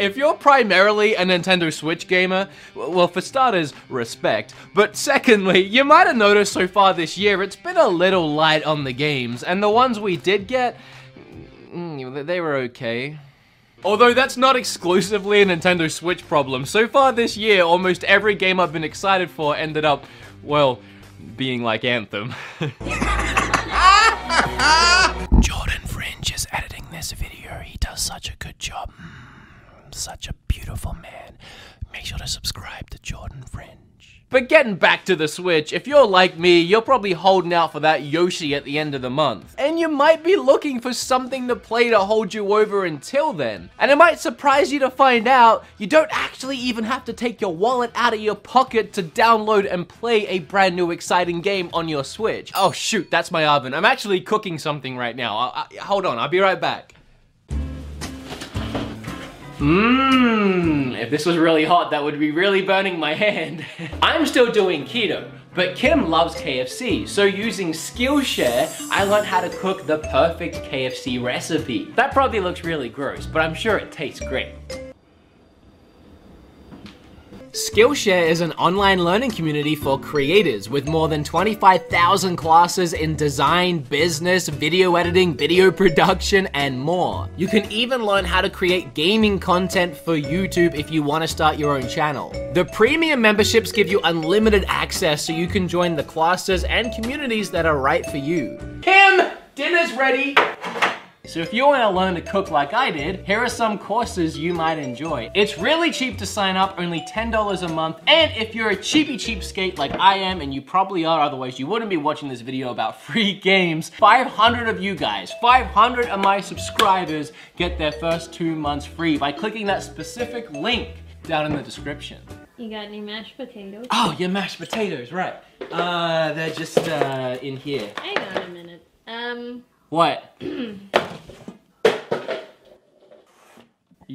If you're primarily a Nintendo Switch gamer, well, for starters, respect. But secondly, you might have noticed so far this year, it's been a little light on the games, and the ones we did get, mm, they were okay. Although that's not exclusively a Nintendo Switch problem. So far this year, almost every game I've been excited for ended up, well, being like Anthem. such a beautiful man. Make sure to subscribe to Jordan Fringe. But getting back to the Switch, if you're like me, you're probably holding out for that Yoshi at the end of the month. And you might be looking for something to play to hold you over until then. And it might surprise you to find out you don't actually even have to take your wallet out of your pocket to download and play a brand new exciting game on your Switch. Oh shoot, that's my oven. I'm actually cooking something right now. I, I, hold on, I'll be right back. Mmm, if this was really hot, that would be really burning my hand. I'm still doing keto, but Kim loves KFC, so using Skillshare, I learned how to cook the perfect KFC recipe. That probably looks really gross, but I'm sure it tastes great. Skillshare is an online learning community for creators with more than 25,000 classes in design, business, video editing, video production, and more. You can even learn how to create gaming content for YouTube if you want to start your own channel. The premium memberships give you unlimited access so you can join the classes and communities that are right for you. Kim, dinner's ready. So if you want to learn to cook like I did, here are some courses you might enjoy. It's really cheap to sign up, only $10 a month, and if you're a cheapy cheapskate like I am, and you probably are, otherwise you wouldn't be watching this video about free games, 500 of you guys, 500 of my subscribers get their first two months free by clicking that specific link down in the description. You got any mashed potatoes? Oh, your mashed potatoes, right. Uh, they're just, uh, in here. Hang on a minute. Um, What? Eat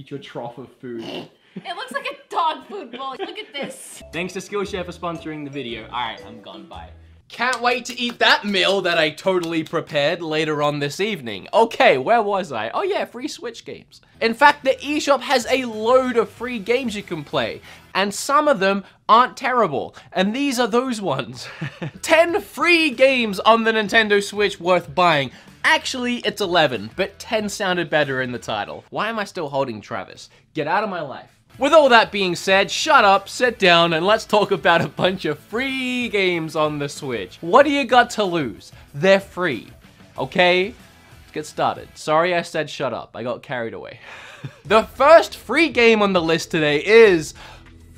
your trough of food. it looks like a dog food bowl. Look at this. Thanks to Skillshare for sponsoring the video. Alright, I'm gone, bye. Can't wait to eat that meal that I totally prepared later on this evening. Okay, where was I? Oh yeah, free Switch games. In fact, the eShop has a load of free games you can play, and some of them aren't terrible, and these are those ones. 10 free games on the Nintendo Switch worth buying. Actually, it's 11, but 10 sounded better in the title. Why am I still holding Travis? Get out of my life. With all that being said, shut up, sit down, and let's talk about a bunch of free games on the Switch. What do you got to lose? They're free, okay? Let's get started. Sorry I said shut up, I got carried away. the first free game on the list today is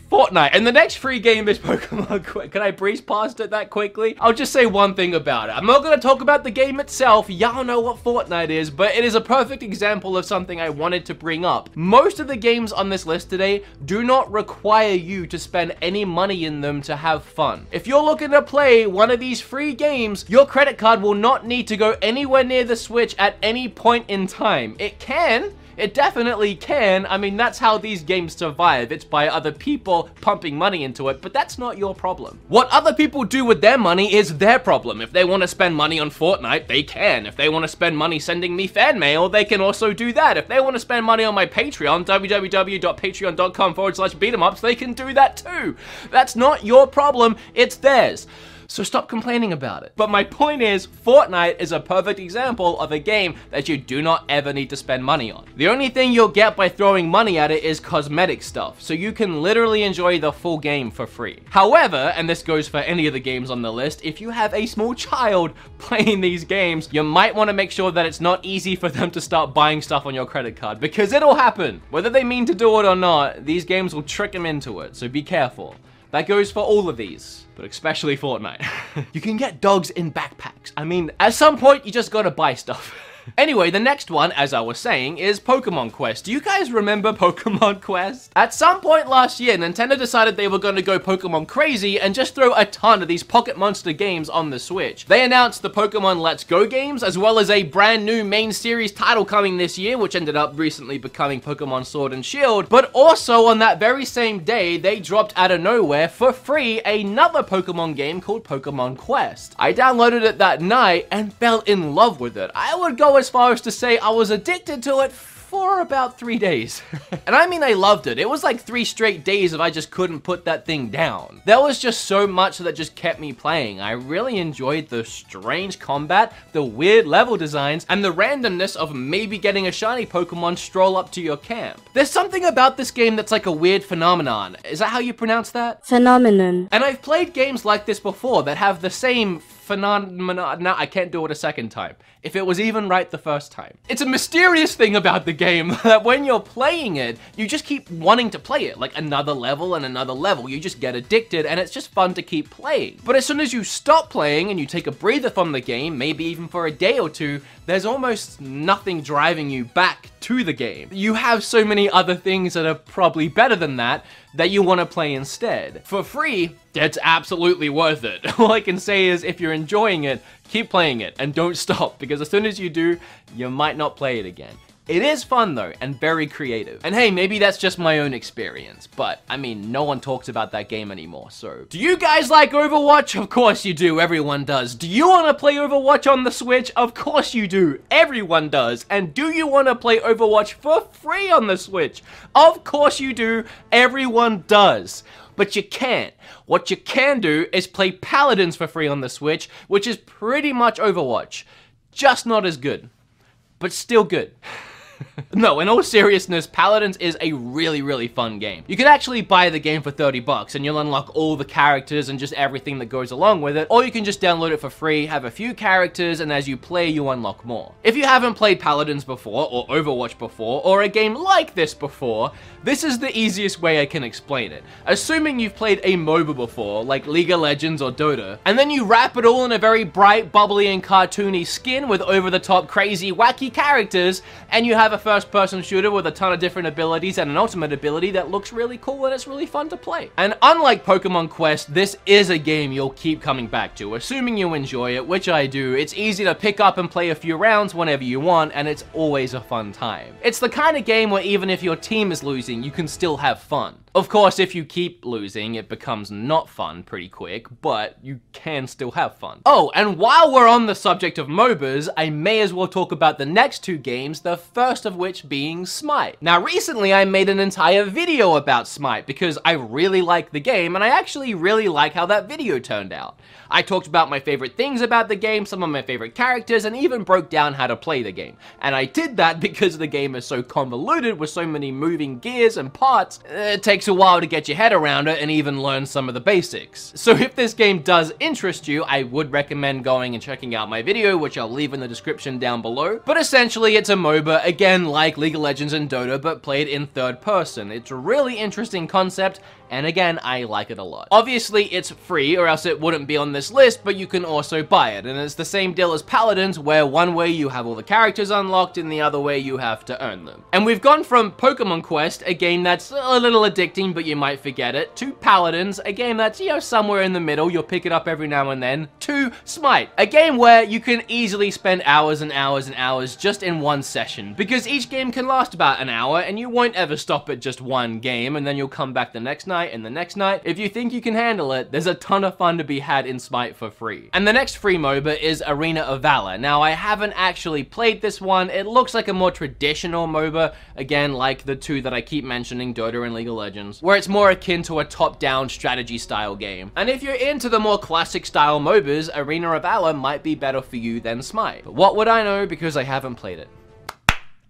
Fortnite. And the next free game is Pokemon Quest. Can I breeze past it that quickly? I'll just say one thing about it. I'm not to talk about the game itself. Y'all know what Fortnite is, but it is a perfect example of something I wanted to bring up. Most of the games on this list today do not require you to spend any money in them to have fun. If you're looking to play one of these free games, your credit card will not need to go anywhere near the Switch at any point in time. It can, it definitely can. I mean, that's how these games survive. It's by other people pumping money into it, but that's not your problem. What other people do with their money is their problem. If they want to spend money on Fortnite, they can. If they want to spend money sending me fan mail, they can also do that. If they want to spend money on my Patreon, www.patreon.com forward slash beat'emups, they can do that too. That's not your problem, it's theirs so stop complaining about it. But my point is, Fortnite is a perfect example of a game that you do not ever need to spend money on. The only thing you'll get by throwing money at it is cosmetic stuff, so you can literally enjoy the full game for free. However, and this goes for any of the games on the list, if you have a small child playing these games, you might want to make sure that it's not easy for them to start buying stuff on your credit card, because it'll happen. Whether they mean to do it or not, these games will trick them into it, so be careful. That goes for all of these, but especially Fortnite. you can get dogs in backpacks. I mean, at some point, you just gotta buy stuff. Anyway, the next one, as I was saying, is Pokemon Quest. Do you guys remember Pokemon Quest? At some point last year, Nintendo decided they were going to go Pokemon crazy and just throw a ton of these Pocket Monster games on the Switch. They announced the Pokemon Let's Go games, as well as a brand new main series title coming this year, which ended up recently becoming Pokemon Sword and Shield. But also on that very same day, they dropped out of nowhere for free another Pokemon game called Pokemon Quest. I downloaded it that night and fell in love with it. I would go as far as to say I was addicted to it for about three days. and I mean, I loved it. It was like three straight days if I just couldn't put that thing down. There was just so much that just kept me playing. I really enjoyed the strange combat, the weird level designs, and the randomness of maybe getting a shiny Pokemon stroll up to your camp. There's something about this game that's like a weird phenomenon. Is that how you pronounce that? Phenomenon. And I've played games like this before that have the same phenomenon. No, I can't do it a second time. If it was even right the first time. It's a mysterious thing about the game that when you're playing it, you just keep wanting to play it. Like another level and another level. You just get addicted and it's just fun to keep playing. But as soon as you stop playing and you take a breather from the game, maybe even for a day or two, there's almost nothing driving you back to the game. You have so many other things that are probably better than that that you want to play instead. For free, it's absolutely worth it. All I can say is if you're enjoying it, keep playing it and don't stop because as soon as you do, you might not play it again. It is fun though, and very creative. And hey, maybe that's just my own experience, but I mean, no one talks about that game anymore, so. Do you guys like Overwatch? Of course you do, everyone does. Do you want to play Overwatch on the Switch? Of course you do, everyone does. And do you want to play Overwatch for free on the Switch? Of course you do, everyone does but you can't. What you can do is play Paladins for free on the Switch, which is pretty much Overwatch. Just not as good, but still good. no, in all seriousness, Paladins is a really, really fun game. You can actually buy the game for 30 bucks and you'll unlock all the characters and just everything that goes along with it, or you can just download it for free, have a few characters, and as you play, you unlock more. If you haven't played Paladins before, or Overwatch before, or a game like this before, this is the easiest way I can explain it. Assuming you've played a MOBA before, like League of Legends or Dota, and then you wrap it all in a very bright, bubbly, and cartoony skin with over-the-top, crazy, wacky characters, and you have a first-person shooter with a ton of different abilities and an ultimate ability that looks really cool and it's really fun to play. And unlike Pokemon Quest, this is a game you'll keep coming back to, assuming you enjoy it, which I do. It's easy to pick up and play a few rounds whenever you want, and it's always a fun time. It's the kind of game where even if your team is losing, you can still have fun. Of course, if you keep losing, it becomes not fun pretty quick, but you can still have fun. Oh, and while we're on the subject of MOBAs, I may as well talk about the next two games, the first of which being Smite. Now, recently I made an entire video about Smite because I really like the game, and I actually really like how that video turned out. I talked about my favorite things about the game, some of my favorite characters, and even broke down how to play the game. And I did that because the game is so convoluted with so many moving gears and parts, it takes a while to get your head around it and even learn some of the basics. So if this game does interest you, I would recommend going and checking out my video, which I'll leave in the description down below. But essentially, it's a MOBA, again like League of Legends and Dota, but played in third person. It's a really interesting concept, and again, I like it a lot. Obviously, it's free, or else it wouldn't be on this list, but you can also buy it, and it's the same deal as Paladins, where one way you have all the characters unlocked, and the other way you have to earn them. And we've gone from Pokemon Quest, a game that's a little addicting, but you might forget it, To Paladins, a game that's, you know, somewhere in the middle, you'll pick it up every now and then, To Smite, a game where you can easily spend hours and hours and hours just in one session, because each game can last about an hour, and you won't ever stop at just one game, and then you'll come back the next night and the next night. If you think you can handle it, there's a ton of fun to be had in Smite for free. And the next free MOBA is Arena of Valor. Now, I haven't actually played this one. It looks like a more traditional MOBA, again, like the two that I keep mentioning, Dota and League of Legends, where it's more akin to a top-down strategy style game. And if you're into the more classic style MOBAs, Arena of Valor might be better for you than Smite. But what would I know because I haven't played it?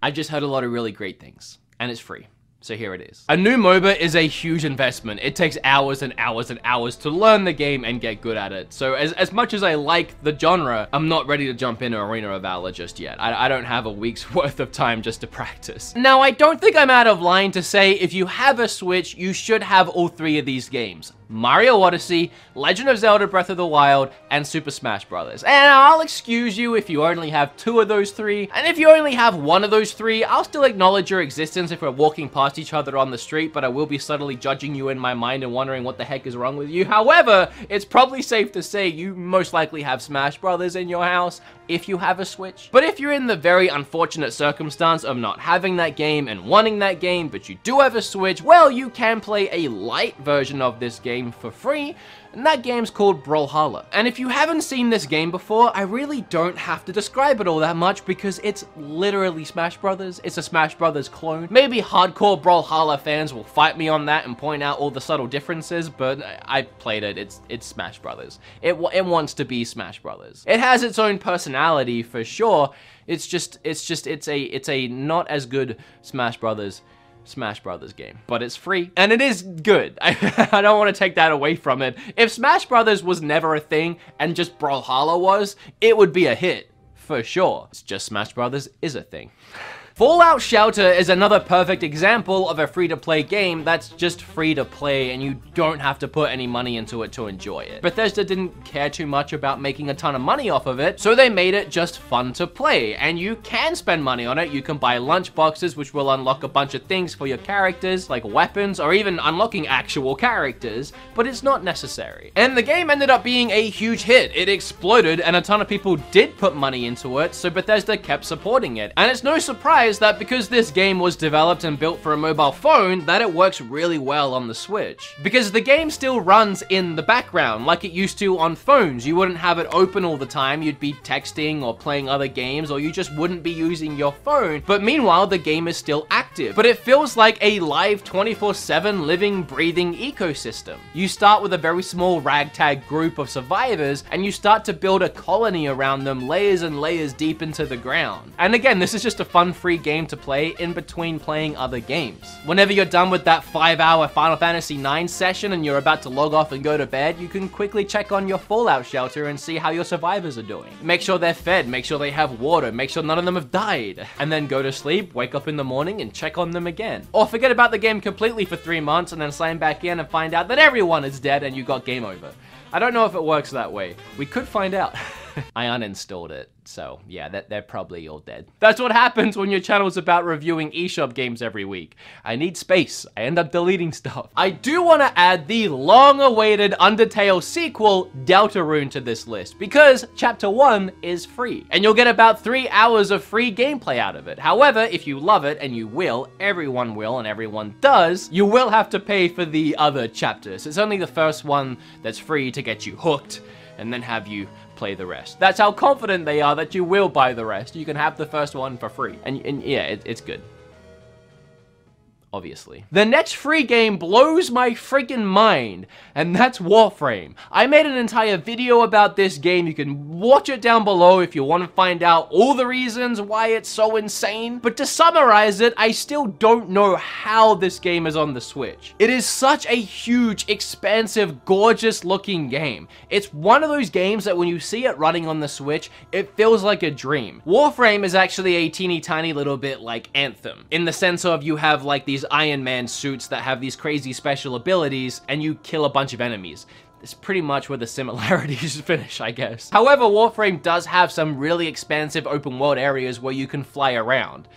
I just heard a lot of really great things, and it's free. So here it is. A new MOBA is a huge investment. It takes hours and hours and hours to learn the game and get good at it. So as, as much as I like the genre, I'm not ready to jump into Arena of Valor just yet. I, I don't have a week's worth of time just to practice. Now, I don't think I'm out of line to say if you have a Switch, you should have all three of these games. Mario Odyssey, Legend of Zelda Breath of the Wild, and Super Smash Bros. And I'll excuse you if you only have two of those three, and if you only have one of those three, I'll still acknowledge your existence if we're walking past each other on the street, but I will be subtly judging you in my mind and wondering what the heck is wrong with you. However, it's probably safe to say you most likely have Smash Brothers in your house, if you have a Switch. But if you're in the very unfortunate circumstance of not having that game and wanting that game, but you do have a Switch, well, you can play a light version of this game for free, and that game's called Brawlhalla. And if you haven't seen this game before, I really don't have to describe it all that much because it's literally Smash Brothers. It's a Smash Brothers clone. Maybe hardcore Brawlhalla fans will fight me on that and point out all the subtle differences, but I played it. It's it's Smash Brothers. It it wants to be Smash Brothers. It has its own personality for sure. It's just it's just it's a it's a not as good Smash Brothers Smash Brothers game, but it's free and it is good. I, I don't want to take that away from it. If Smash Brothers was never a thing and just Brawlhalla was, it would be a hit for sure. It's just Smash Brothers is a thing. Fallout Shelter is another perfect example of a free-to-play game that's just free to play and you don't have to put any money into it to enjoy it. Bethesda didn't care too much about making a ton of money off of it, so they made it just fun to play. And you can spend money on it. You can buy lunch boxes, which will unlock a bunch of things for your characters, like weapons, or even unlocking actual characters, but it's not necessary. And the game ended up being a huge hit. It exploded, and a ton of people did put money into it, so Bethesda kept supporting it. And it's no surprise is that because this game was developed and built for a mobile phone, that it works really well on the Switch. Because the game still runs in the background, like it used to on phones. You wouldn't have it open all the time, you'd be texting or playing other games, or you just wouldn't be using your phone. But meanwhile, the game is still active. But it feels like a live 24-7 living, breathing ecosystem. You start with a very small ragtag group of survivors, and you start to build a colony around them layers and layers deep into the ground. And again, this is just a fun free game to play in between playing other games. Whenever you're done with that 5 hour Final Fantasy IX session and you're about to log off and go to bed, you can quickly check on your Fallout shelter and see how your survivors are doing. Make sure they're fed, make sure they have water, make sure none of them have died, and then go to sleep, wake up in the morning and check on them again. Or forget about the game completely for 3 months and then sign back in and find out that everyone is dead and you got game over. I don't know if it works that way. We could find out. I uninstalled it. So yeah, that they're probably all dead. That's what happens when your channel is about reviewing eShop games every week. I need space. I end up deleting stuff. I do want to add the long-awaited Undertale sequel, Deltarune, to this list because Chapter 1 is free. And you'll get about 3 hours of free gameplay out of it. However, if you love it, and you will, everyone will and everyone does, you will have to pay for the other chapters. It's only the first one that's free to get you hooked and then have you play the rest. That's how confident they are that you will buy the rest. You can have the first one for free. And, and yeah, it, it's good obviously. The next free game blows my freaking mind, and that's Warframe. I made an entire video about this game. You can watch it down below if you want to find out all the reasons why it's so insane. But to summarize it, I still don't know how this game is on the Switch. It is such a huge, expansive, gorgeous looking game. It's one of those games that when you see it running on the Switch, it feels like a dream. Warframe is actually a teeny tiny little bit like Anthem, in the sense of you have like these Iron Man suits that have these crazy special abilities, and you kill a bunch of enemies. It's pretty much where the similarities finish, I guess. However, Warframe does have some really expansive open world areas where you can fly around.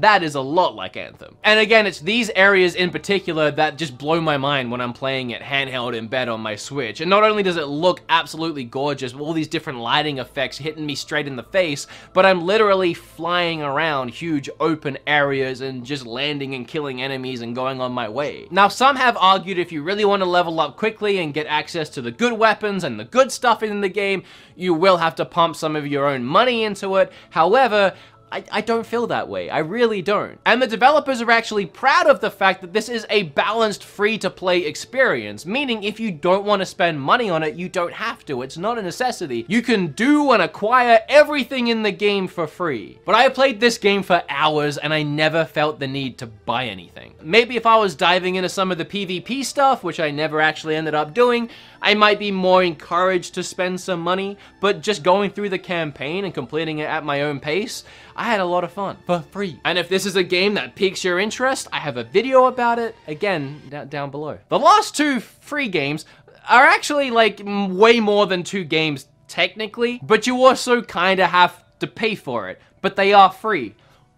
That is a lot like Anthem. And again, it's these areas in particular that just blow my mind when I'm playing it handheld in bed on my Switch. And not only does it look absolutely gorgeous, with all these different lighting effects hitting me straight in the face, but I'm literally flying around huge open areas and just landing and killing enemies and going on my way. Now, some have argued if you really want to level up quickly and get access to the good weapons and the good stuff in the game, you will have to pump some of your own money into it. However, I, I don't feel that way. I really don't. And the developers are actually proud of the fact that this is a balanced free-to-play experience, meaning if you don't want to spend money on it, you don't have to. It's not a necessity. You can do and acquire everything in the game for free. But I played this game for hours and I never felt the need to buy anything. Maybe if I was diving into some of the PvP stuff, which I never actually ended up doing, I might be more encouraged to spend some money, but just going through the campaign and completing it at my own pace, I had a lot of fun for free. And if this is a game that piques your interest, I have a video about it, again, down below. The last two free games are actually like way more than two games technically, but you also kind of have to pay for it, but they are free.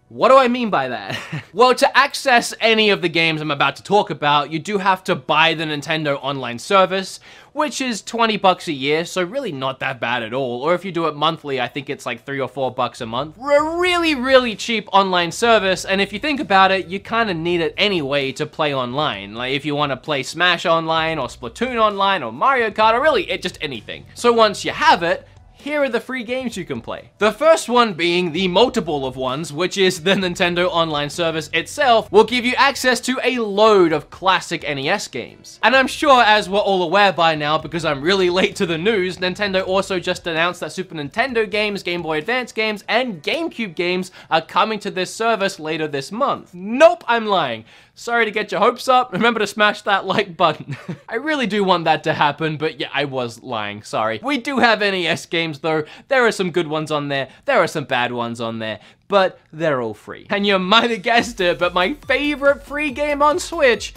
What do I mean by that? well, to access any of the games I'm about to talk about, you do have to buy the Nintendo Online service, which is 20 bucks a year, so really not that bad at all. Or if you do it monthly, I think it's like 3 or 4 bucks a month. A really, really cheap online service, and if you think about it, you kind of need it anyway to play online. Like if you want to play Smash online, or Splatoon online, or Mario Kart, or really it, just anything. So once you have it, here are the free games you can play. The first one being the multiple of ones, which is the Nintendo Online service itself, will give you access to a load of classic NES games. And I'm sure as we're all aware by now, because I'm really late to the news, Nintendo also just announced that Super Nintendo games, Game Boy Advance games, and GameCube games are coming to this service later this month. Nope, I'm lying. Sorry to get your hopes up. Remember to smash that like button. I really do want that to happen, but yeah, I was lying. Sorry. We do have NES games though. There are some good ones on there. There are some bad ones on there, but they're all free. And you might have guessed it, but my favorite free game on Switch,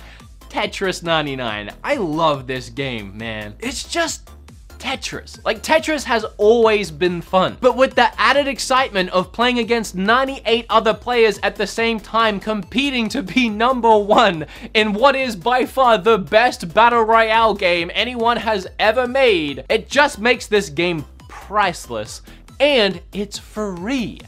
Tetris 99. I love this game, man. It's just Tetris. Like, Tetris has always been fun, but with the added excitement of playing against 98 other players at the same time competing to be number one in what is by far the best Battle Royale game anyone has ever made, it just makes this game priceless, and it's free.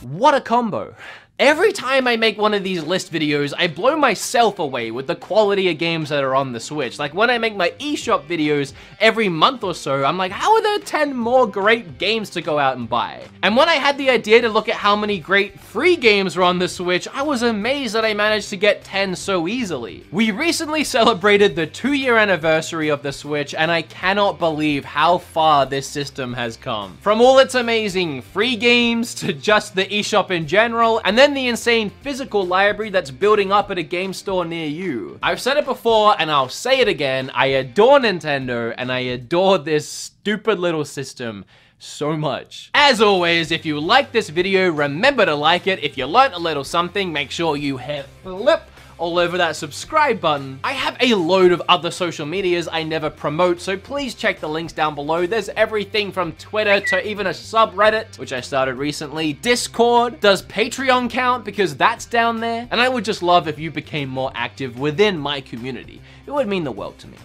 What a combo. Every time I make one of these list videos, I blow myself away with the quality of games that are on the Switch. Like when I make my eShop videos every month or so, I'm like, how are there 10 more great games to go out and buy? And when I had the idea to look at how many great free games were on the Switch, I was amazed that I managed to get 10 so easily. We recently celebrated the two year anniversary of the Switch, and I cannot believe how far this system has come. From all its amazing free games to just the eShop in general, and then the insane physical library that's building up at a game store near you. I've said it before and I'll say it again, I adore Nintendo and I adore this stupid little system so much. As always, if you like this video, remember to like it. If you learned a little something, make sure you hit flip all over that subscribe button. I have a load of other social medias I never promote, so please check the links down below. There's everything from Twitter to even a subreddit, which I started recently. Discord. Does Patreon count? Because that's down there. And I would just love if you became more active within my community. It would mean the world to me.